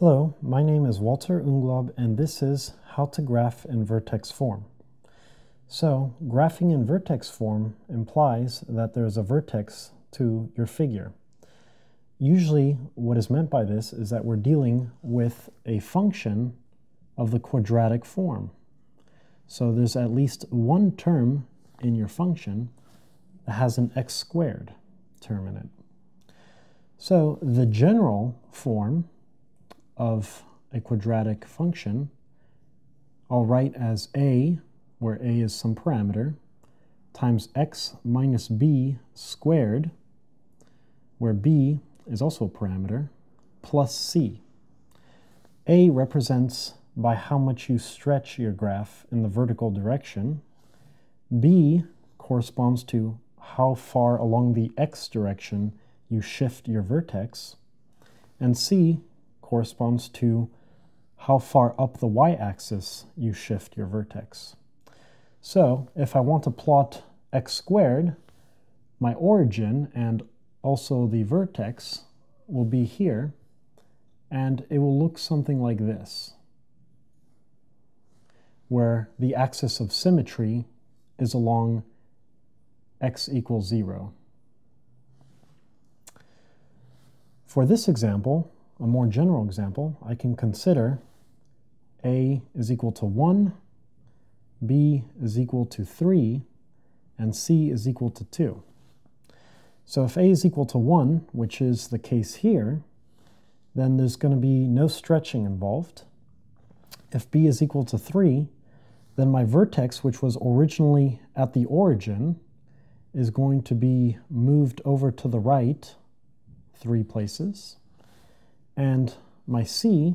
Hello, my name is Walter Unglaub and this is How to Graph in Vertex Form. So, graphing in vertex form implies that there is a vertex to your figure. Usually, what is meant by this is that we're dealing with a function of the quadratic form. So there's at least one term in your function that has an x squared term in it. So the general form of a quadratic function, I'll write as a, where a is some parameter, times x minus b squared, where b is also a parameter, plus c. a represents by how much you stretch your graph in the vertical direction. b corresponds to how far along the x direction you shift your vertex. And c corresponds to how far up the y-axis you shift your vertex. So if I want to plot x squared, my origin and also the vertex will be here, and it will look something like this, where the axis of symmetry is along x equals 0. For this example, a more general example, I can consider a is equal to 1, b is equal to 3, and c is equal to 2. So if a is equal to 1, which is the case here, then there's going to be no stretching involved. If b is equal to 3, then my vertex, which was originally at the origin, is going to be moved over to the right three places. And my C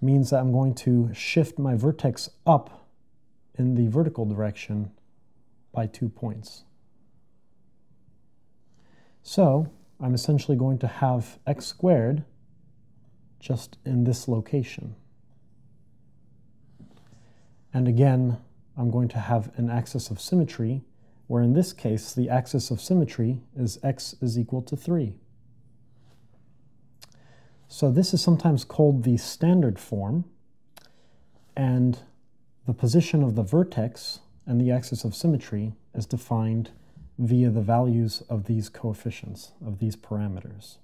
means that I'm going to shift my vertex up in the vertical direction by two points. So I'm essentially going to have x squared just in this location. And again, I'm going to have an axis of symmetry, where in this case, the axis of symmetry is x is equal to 3. So this is sometimes called the standard form, and the position of the vertex and the axis of symmetry is defined via the values of these coefficients, of these parameters.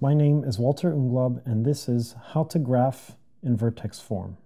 My name is Walter Unglaub, and this is How to Graph in Vertex Form.